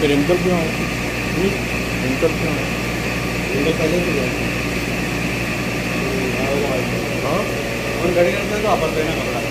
फिर इनकल क्यों आए? हम्म? इनकल क्यों आए? इनके पहले से गए। हाँ। और गाड़ी तो आप देना कपड़ा